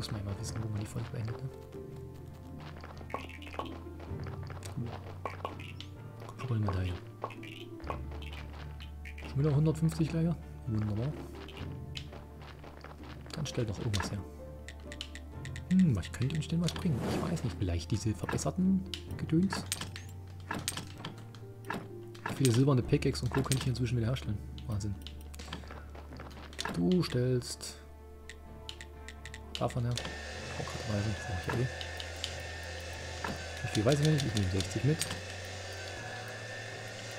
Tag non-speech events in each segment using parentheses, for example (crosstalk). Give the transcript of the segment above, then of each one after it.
Muss man mal wissen, wo man die Folge beendet. Ne? Dahin. Schon wieder 150 gleich. Wunderbar. Dann stell doch irgendwas her. Hm, was könnte uns denn was bringen? Ich weiß nicht, vielleicht diese verbesserten Gedöns? Viele silberne Pickaxe und Co. könnte ich inzwischen wieder herstellen? Wahnsinn. Du stellst davon her. Oh, gerade brauche ich eh. Wie viel weiß ich nicht? Ich nehme 60 mit.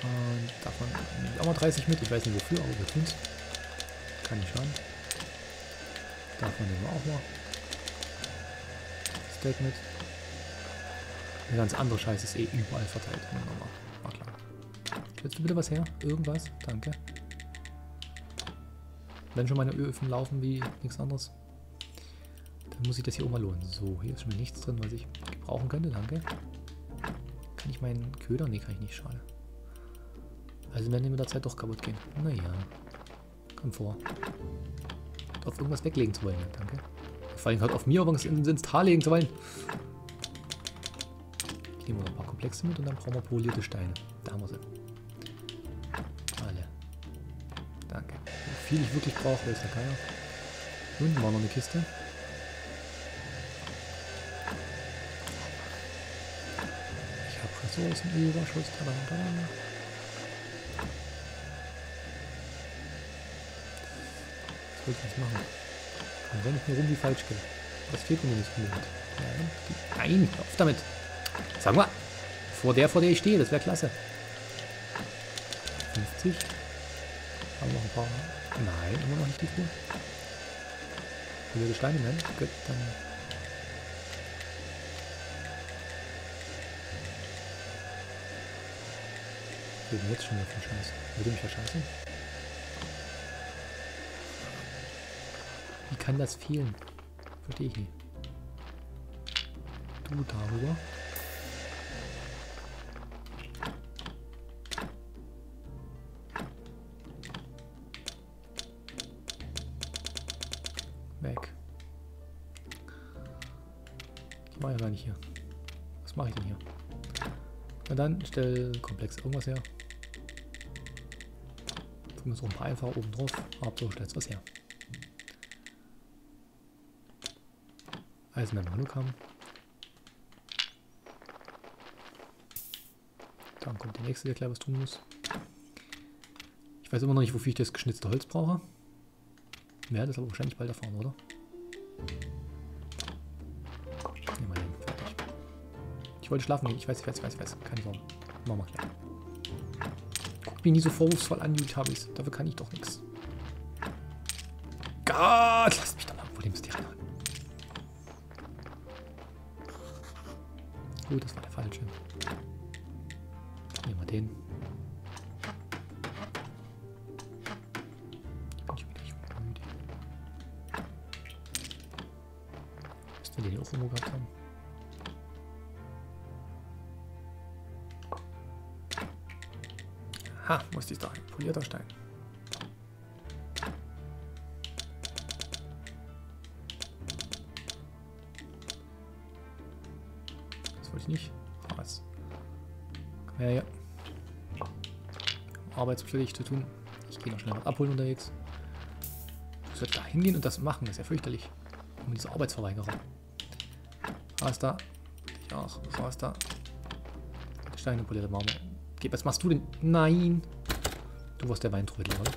Und davon nehme ich auch mal 30 mit. Ich weiß nicht wofür, aber wir tun es. Kann nicht schaden. Davon nehmen wir auch mal. Steak mit. Der ganz andere Scheiß ist eh überall verteilt. Wunderbar. War klar. Stellst du bitte was her? Irgendwas? Danke. Wenn schon meine Öfen laufen wie nichts anderes, muss ich das hier auch mal lohnen. So, hier ist schon mal nichts drin, was ich gebrauchen könnte. Danke. Kann ich meinen Köder? Ne, kann ich nicht. Schade. Also werden die mit der Zeit doch kaputt gehen. Naja. Komm vor. Auf irgendwas weglegen zu wollen. Danke. Vor allem halt auf mir irgendwas ins Tal legen zu wollen. Ich nehme noch ein paar Komplexe mit und dann brauchen wir polierte Steine. Da haben wir sie. Alle. Danke. Wie viel ich wirklich brauche, weiß ja keiner. Und war noch eine Kiste. Ich habe Ressourcenüberschuss. Tada, Was wollte ich jetzt machen? Dann renne ich mir rum wie falsch geht. Das fehlt mir nicht unbedingt. Ja, nein, auf damit. Sag mal. Vor der, vor der ich stehe, das wäre klasse. 50. Haben wir noch ein paar. Nein, immer noch nicht die viel. Blöde Steine, nein. Gut, dann. Denn jetzt schon wieder für Scheiß? Würde mich verscheißen? Wie kann das fehlen? Verstehe ich nicht. Du darüber. Weg. Ich war ja gar nicht hier. Was mache ich denn hier? Na dann stell komplex irgendwas her. Tun wir so ein paar einfach oben drauf. Hauptsache stellst was her. Eisenman Monokam. Dann kommt der nächste, der gleich was tun muss. Ich weiß immer noch nicht, wofür ich das geschnitzte Holz brauche. Werde es aber wahrscheinlich bald erfahren, oder? Wir. Ich wollte schlafen gehen, ich weiß, ich weiß, ich weiß, ich weiß. Keine Sorge. Machen wir gleich. Mich nie so vorwurfsvoll an, Jutabis. Dafür kann ich doch nichts. Gott, lass mich doch mal Problems direkt an. Gut, das war der falsche. Nehmen wir den. Wollte ich nicht. Was? Ja, ja. Arbeitspflicht zu tun. Ich gehe noch schnell was abholen unterwegs. Ich soll da hingehen und das machen. Das ist ja fürchterlich. Um diese Arbeitsverweigerung. Was da? Ich auch. Was da? Steine polierte Marmor. Geh, was machst du denn? Nein! Du warst der Weintrödel, oder?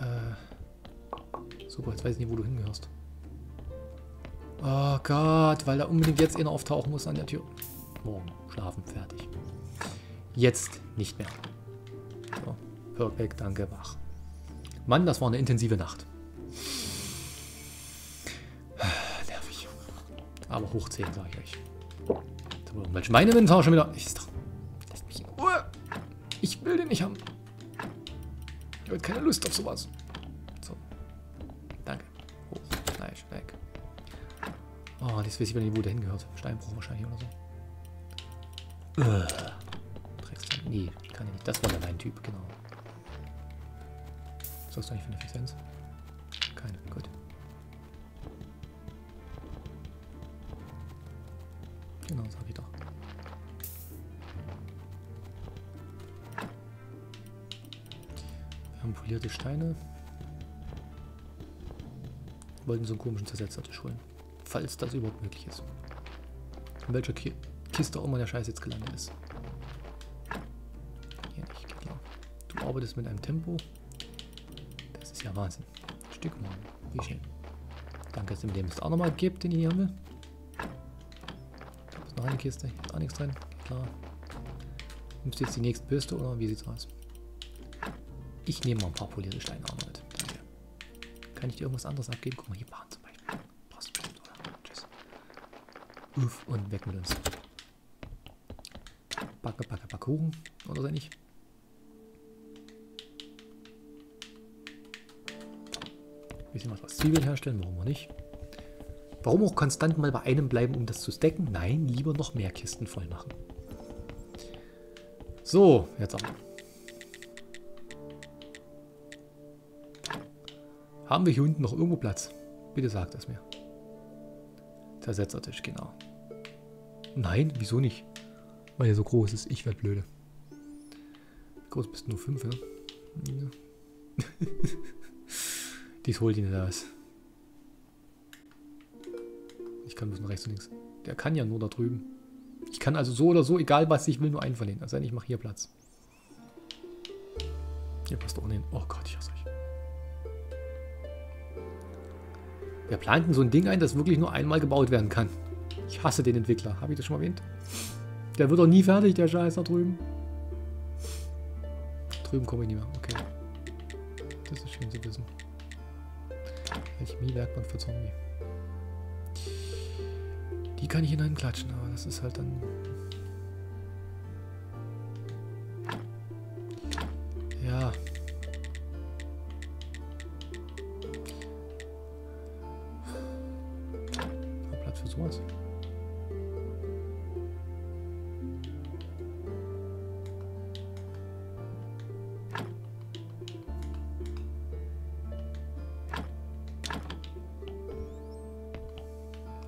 Äh, super, jetzt weiß ich nicht, wo du hingehörst. Oh Gott, weil da unbedingt jetzt einer auftauchen muss an der Tür. Morgen, schlafen, fertig. Jetzt nicht mehr. So, perfekt, danke, wach. Mann, das war eine intensive Nacht. (sighs) Nervig. Aber hoch 10, sage ich euch. So, welche meine Inventar schon wieder... Ich, lasst mich in Ruhe. Ich will den nicht haben. Ich habe keine Lust auf sowas. Oh, das weiß ich wieder nicht, wo der hingehört. Steinbruch wahrscheinlich oder so. Äh. Nee, kann ich nicht. Das war der Leintyp, genau. Was hast du eigentlich für eine Effizienz? Keine, gut. Genau, das habe ich doch. Wir haben polierte Steine. Wir wollten so einen komischen Zersetzertisch holen. Falls das überhaupt möglich ist. In welcher Ki Kiste auch immer der Scheiß jetzt gelandet ist. Hier nicht, klar. Du arbeitest mit einem Tempo. Das ist ja Wahnsinn. Stück mal. Wie schön. Danke, dass ihr mir den auch nochmal gebt, den ich hier habe. Da ist noch eine Kiste. Hier ist auch nichts drin. Klar. Nimmst du jetzt die nächste Bürste oder wie sieht's aus? Ich nehme mal ein paar polierte Steine auch mit. Danke. Kann ich dir irgendwas anderes abgeben? Guck mal, hier Bahn zum Beispiel. Passt bestimmt, oder? Tschüss. Uff, und weg mit uns. Backe, backe, backe Kuchen. Oder so nicht? bisschen was aus Zwiebeln herstellen, warum auch nicht. Warum auch konstant mal bei einem bleiben, um das zu stacken? Nein, lieber noch mehr Kisten voll machen. So, jetzt aber. Haben wir hier unten noch irgendwo Platz? Bitte sagt es mir. Zersetzertisch, genau. Nein, wieso nicht? Weil er so groß ist. Ich werde blöde. Groß bist du nur 5, ne? Ja. (laughs) Dies holt ihn das. Ich kann ein bisschen rechts und links. Der kann ja nur da drüben. Ich kann also so oder so, egal was ich will, nur einen. Also ich mache hier Platz. Hier passt auch hin. Oh Gott, ich hasse euch. Wer plant denn so ein Ding ein, das wirklich nur einmal gebaut werden kann? Ich hasse den Entwickler. Habe ich das schon mal erwähnt? Der wird doch nie fertig, der Scheiß da drüben. Drüben komme ich nicht mehr. Okay. Das ist schön zu wissen. Alchemie-Werkbank für Zombie. Die kann ich hineinklatschen, aber das ist halt dann...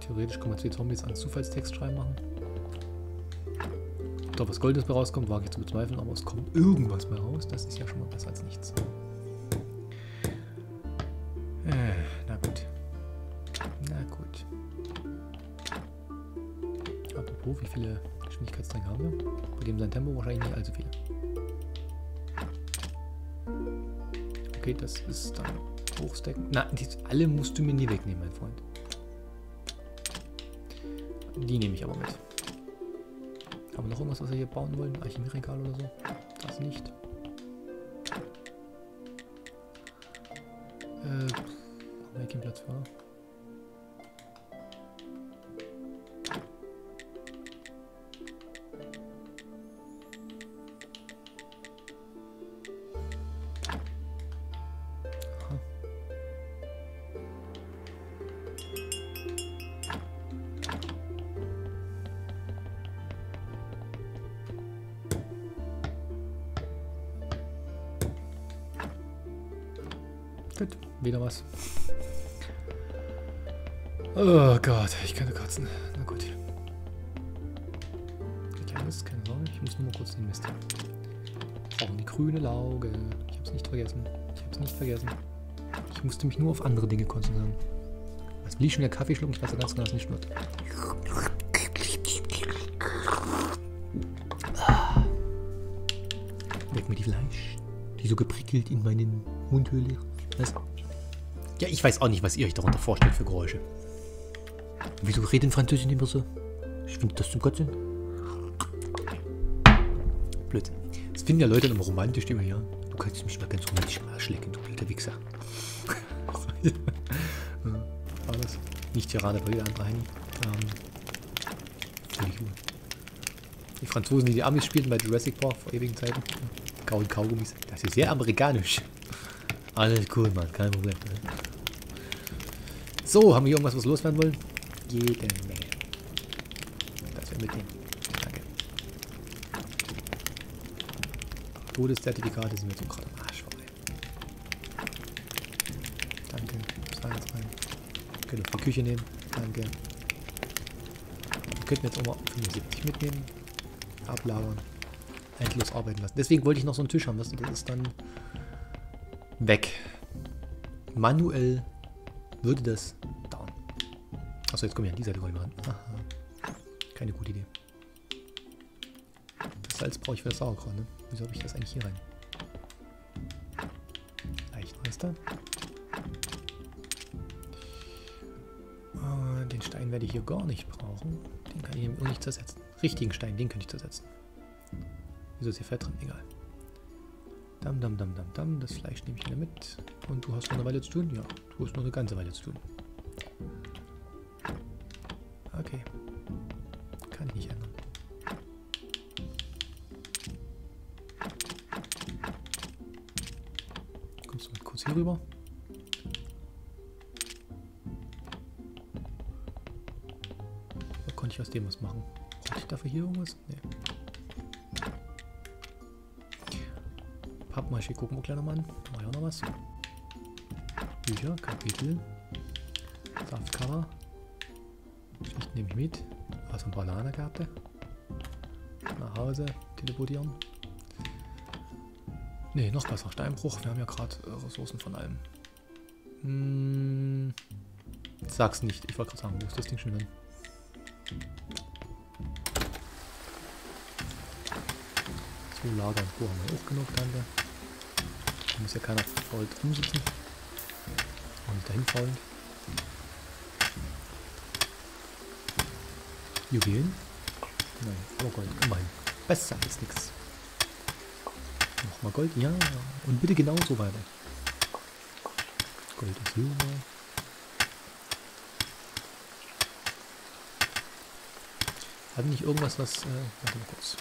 Theoretisch kann man zwei Zombies als Zufallstext schreiben machen. Ob was Goldenes bei rauskommt, wage ich zu bezweifeln, aber es kommt irgendwas bei raus. Das ist ja schon mal besser als nichts. Äh, na gut. Na gut. Apropos, wie viele Geschwindigkeitstränke haben wir? Bei dem sein Tempo wahrscheinlich nicht allzu viele. Okay, das ist dann hochstecken. Na, die, alle musst du mir nie wegnehmen, mein Freund. Die nehme ich aber mit. Haben wir noch irgendwas, was wir hier bauen wollen? Archivregal oder so? Das nicht. Äh, haben Platz für? Gut, wieder was. Oh Gott, ich kann kotzen. Na gut. Kein Mist, keine Sorge. Ich muss nur mal kurz den Mist. Brauchen die grüne Lauge. Ich hab's nicht vergessen. Ich hab's nicht vergessen. Ich musste mich nur auf andere Dinge konzentrieren. Was will ich schon wieder Kaffee schlucken? Ich weiß ja ganz genau, dass es nicht wird. Weg mit die Fleisch, die so geprickelt in meinen Mundhöhle. Was? Ja, ich weiß auch nicht, was ihr euch darunter vorstellt für Geräusche. Wieso redet Französisch immer so? Ich finde das zum Kotzen. Blödsinn. Das finden ja Leute immer romantisch, die immer hier. Du kannst mich mal ganz romantisch mal schlecken, du blöder Wichser. (laughs) alles. Nicht gerade bei der andere Heini. Ähm, die Franzosen, die die Amis spielten bei Jurassic Park vor ewigen Zeiten. Kauen Kaugummis. Das ist sehr amerikanisch. Alles cool, Mann. Kein Problem. So, haben wir irgendwas, was loswerden wollen? Jede Menge. Das wir mitnehmen. Danke. Todeszertifikate sind mir so gerade am Arsch vorbei. Danke. Salz rein. Können wir die Küche nehmen. Danke. Wir könnten jetzt auch mal 75 mitnehmen. Ablagern. Endlos arbeiten lassen. Deswegen wollte ich noch so einen Tisch haben. Das ist dann weg. Manuell würde das dauern. Achso, jetzt komme ich an die Seite ran. Aha. Keine gute Idee. Das Salz brauche ich für das Sauerkraut, ne? Wieso habe ich das eigentlich hier rein? Leichtmeister. Oh, den Stein werde ich hier gar nicht brauchen. Den kann ich hier nicht zersetzen. Richtigen Stein, den könnte ich zersetzen. Wieso ist hier Fett drin? Egal. Dam, dam, dam, dam, dam. Das Fleisch nehme ich wieder mit. Und du hast noch eine Weile zu tun? Ja, du hast noch eine ganze Weile zu tun. Okay. Kann ich nicht ändern. Kommst du mit kurz hier rüber? Oder konnte ich aus dem was machen? Brauche ich dafür hier irgendwas? Nee. Pappmaché gucken wir gleich nochmal an. Da mache ich auch noch was. Bücher, Kapitel, Saftcover. Ich nehme ich mit. Was eine Bananekarte. Nach Hause teleportieren. Ne, noch besser. Steinbruch. Wir haben ja gerade äh, Ressourcen von allem. Hm, sag's nicht. Ich wollte gerade sagen, wo ist das Ding schon hin? So, Lager und Co. haben wir auch genug, danke. Muss ja keiner faul rumsitzen. Und dahin faulen. Juwelen? Nein, aber Gold, immerhin. Besser als nichts. Nochmal Gold, ja. Und bitte genauso weiter. Gold und Silber. Hat nicht irgendwas, was... Äh, warte mal kurz.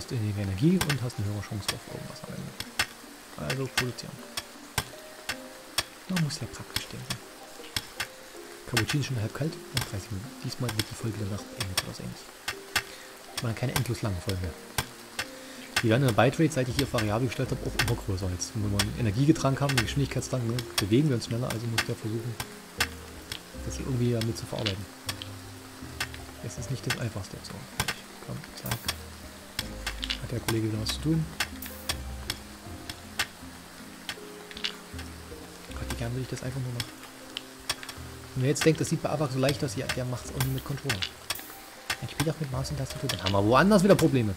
Brauchst weniger Energie und hast eine höhere Chance auf irgendwas am Ende. Also produzieren. Man muss ja praktisch denken. Cappuccino schon halb kalt und 30 Minuten. Diesmal wird die Folge danach beendet oder so ähnlich. Ich meine, keine endlos lange Folge. Die werden in der Bitrate, seit ich hier variabel gestellt habe, auch immer größer. Jetzt, wenn wir einen Energiegetränk haben, einen Geschwindigkeitstrank, ne, bewegen wir uns schneller, also muss der versuchen, das irgendwie damit zu verarbeiten. Es ist nicht das einfachste. So, komm, zack der Kollege wieder was zu tun. Gott, wie gern will ich das einfach nur machen. Und wer jetzt denkt, das sieht bei Avak so leicht aus, ja, der macht es auch nie mit Controller. Ich spiele auch mit Maus und Tastatur, dann haben wir woanders wieder Probleme.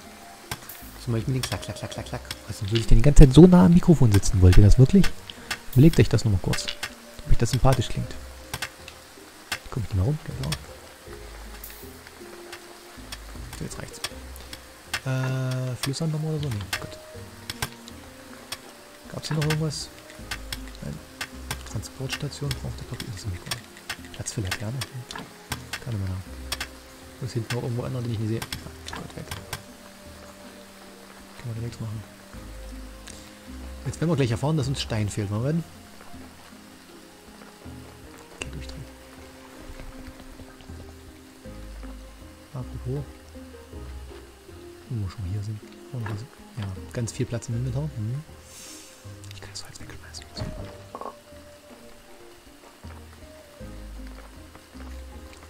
Zum Beispiel mit dem Klack, Klack, Klack, Klack, Klack. Was würde ich denn die ganze Zeit so nah am Mikrofon sitzen? Wollt ihr das wirklich? Überlegt euch das nochmal kurz. Ob euch das sympathisch klingt. Komme ich denn herum? Genau. Jetzt reicht's. Äh, Flüssern nochmal oder so? Nee, gut. Gab es hier noch irgendwas? Nein. Transportstation braucht er, ich, nicht so Mikro. Platz für gerne. Kann immer noch. Wo ist hinten noch irgendwo einer, den ich nicht sehe? Ah, Gott, weg. Können wir direkt machen. Jetzt werden wir gleich erfahren, dass uns Stein fehlt. Mal werden. Okay, durchdrehen. Apropos. Wir schon hier sind. Ja, ganz viel Platz im Inventar. Hm. Ich kann das Holz wegschmeißen. So.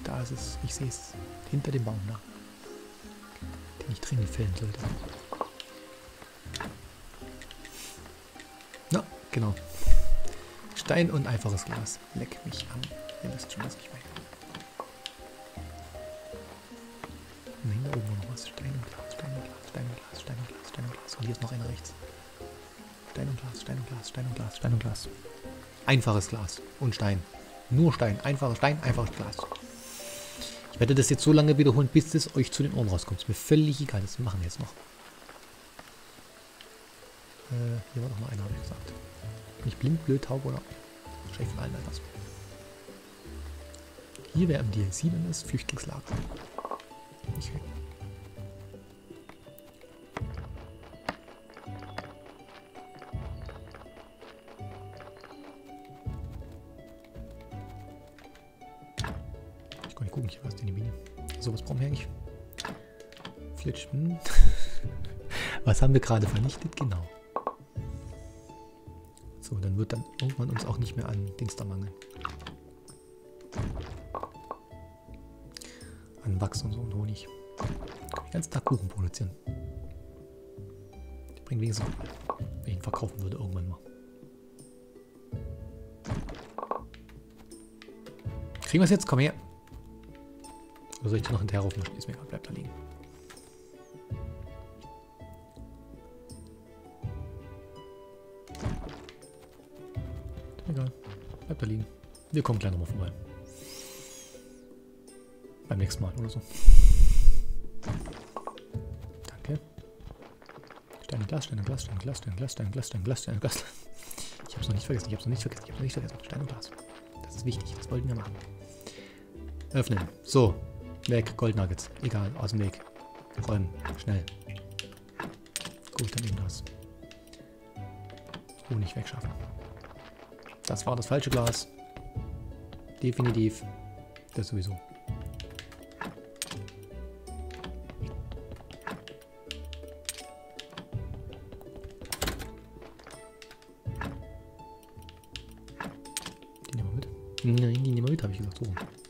Da ist es. Ich sehe es. Hinter dem Baum da. Den ich dringend fällen sollte. Na, genau. Stein und einfaches Glas. Leck mich an. Ihr wisst schon, was ich meine. Nein, da oben noch was. Stein und Glas, Stein und Glas, Stein und hier ist noch einer rechts. Stein und Glas, Stein und Glas, Stein und Glas, Stein und Glas. Einfaches Glas und Stein. Nur Stein. Einfaches Stein, einfaches Glas. Ich werde das jetzt so lange wiederholen, bis es euch zu den Ohren rauskommt. Ist mir völlig egal. Das machen wir jetzt noch. Äh, hier war noch mal einer, habe ich gesagt. Nicht blind, blöd, taub oder schlecht von allen etwas. Hier wäre im DLC dann das Flüchtlingslager. Okay. Gucken, ich weiß die Mine. So, was brauchen wir eigentlich? Flitsch. Hm. (laughs) was haben wir gerade vernichtet? Genau. So, dann wird dann irgendwann uns auch nicht mehr an Dings da mangeln. An Wachs und so und Honig. Den ganzen Tag Kuchen produzieren. Die bringen wenigstens, wenn ich ihn verkaufen würde, irgendwann mal. Kriegen wir es jetzt? Komm her. Oder soll ich dir noch hinterher rufen? Ist mir egal, bleib da liegen. Egal. Bleib da liegen. Wir kommen gleich nochmal vorbei. Beim nächsten Mal oder so. Danke. Stein, Glas, Stein, Glas, Stein, Glas, Stein, Glas, Stein, Glas, Stein, Glas, Stein, Glas. Ich hab's noch nicht vergessen, ich hab's noch nicht vergessen, ich hab's noch nicht vergessen. Stein und Glas. Das ist wichtig, das wollten wir machen. Öffnen. So. Weg. Goldnuggets. Egal. Aus dem Weg. Räumen. Schnell. Gut, dann eben das. Honig wegschaffen. Das war das falsche Glas. Definitiv. Das sowieso. Die nehmen wir mit. Nein, die nehmen wir mit, habe ich gesagt. So.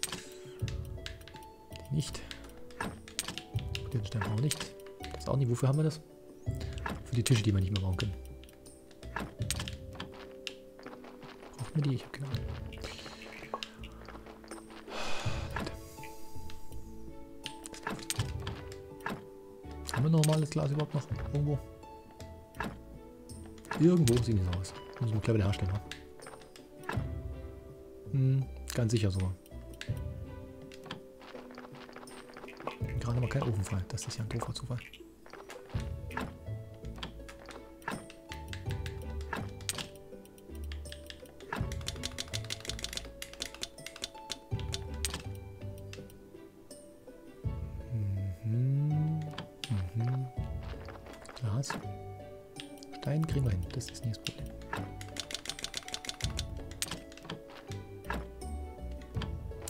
Nicht. Den Stein auch nicht. Das auch nicht. Wofür haben wir das? Für die Tische, die wir nicht mehr bauen können. Braucht man die? Ich habe keine Ahnung. Haben wir normales Glas überhaupt noch? Irgendwo? Irgendwo sieht es aus. Muss man clever herstellen. Hm, ganz sicher sogar. Gerade mal kein Ofen frei. Das ist ja ein doofer Zufall. Mhm. Mhm. Glas. Stein kriegen. Das ist nicht das.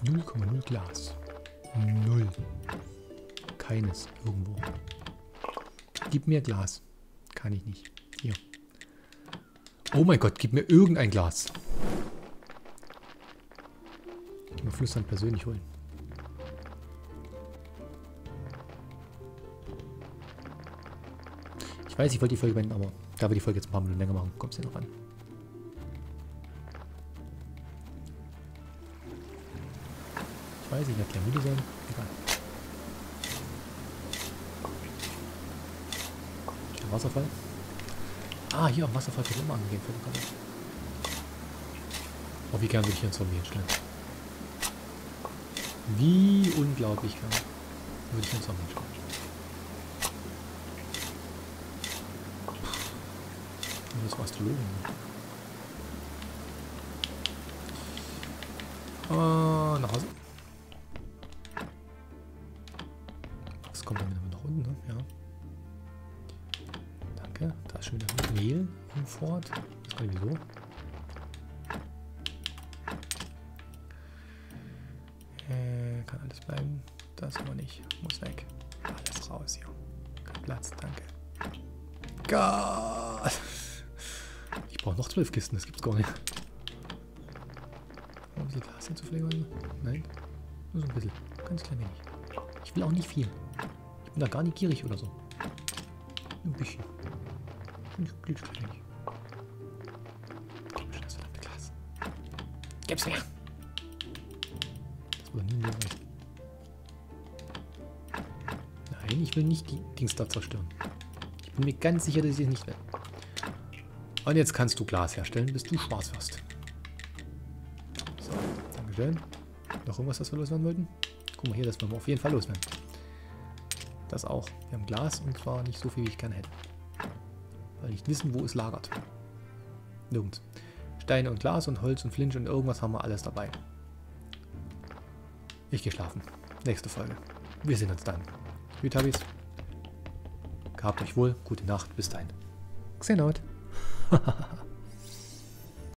Null Komma null Glas. Null. Keines. Irgendwo. Gib mir Glas. Kann ich nicht. Hier. Oh mein Gott, gib mir irgendein Glas. Ich muss Flüstern persönlich holen. Ich weiß, ich wollte die Folge beenden, aber da wir die Folge jetzt ein paar Minuten länger machen, kommt es hier noch an. Ich weiß, ich werde gleich müde sein. Egal. Wasserfall. Ah, hier am Wasserfall wird immer angegeben. Oh, wie gern würde ich hier einen Zombie hinstellen. Wie unglaublich gern würde ich einen Zombie hinstellen. Das war Astrologen. Äh, nach Hause. Im Fort. Ich wieso. Äh, kann alles bleiben. Das aber nicht. Muss weg. Alles raus hier. Kein Platz, danke. Gott. Ich brauche noch zwölf Kisten, das gibt's gar nicht. Ein bisschen Glas hier zufälligerweise? Nein. Nur so ein bisschen. Ganz klein wenig. Ich will auch nicht viel. Ich bin da gar nicht gierig oder so. Ein bisschen. Ein klitzeklein Gib's mir! Wurde nie leer sein. Nein, ich will nicht die Dings da zerstören. Ich bin mir ganz sicher, dass ich es nicht will. Und jetzt kannst du Glas herstellen, bis du schwarz wirst. So, Dankeschön. Noch irgendwas, das wir loswerden wollten? Guck mal hier, das wollen wir auf jeden Fall loswerden. Das auch. Wir haben Glas und zwar nicht so viel, wie ich gerne hätte. Weil nicht wissen, wo es lagert. Nirgends. Steine und Glas und Holz und Flinch und irgendwas haben wir alles dabei. Ich gehe schlafen. Nächste Folge. Wir sehen uns dann. Hütabis. Habt euch wohl. Gute Nacht. Bis dahin. Xenaut. (laughs) Hahaha.